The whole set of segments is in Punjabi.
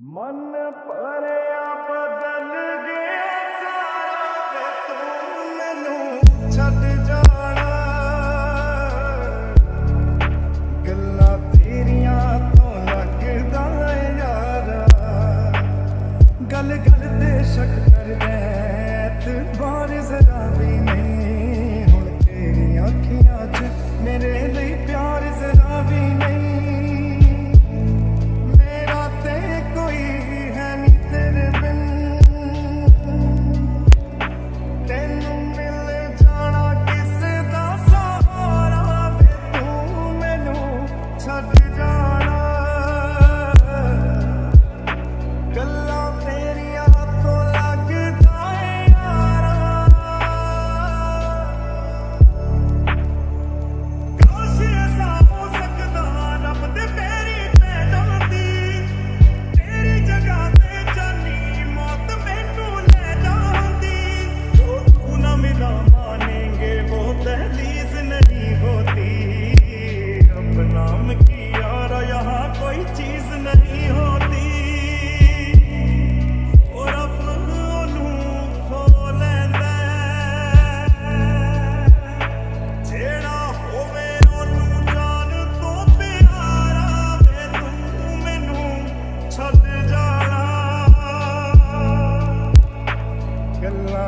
ਮਨ ਭਰਿਆ ਬਦਲ ਗਿਆ ਸਾਰਾ ਤੇ ਤੂੰ ਮੈਨੂੰ ਛੱਡ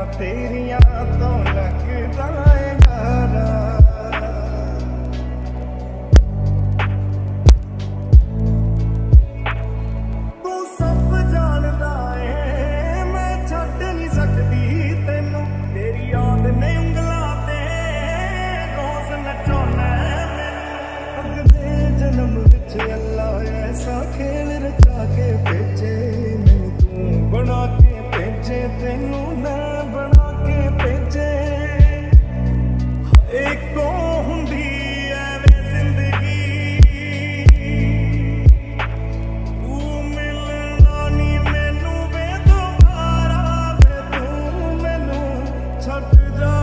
teriam tão Down.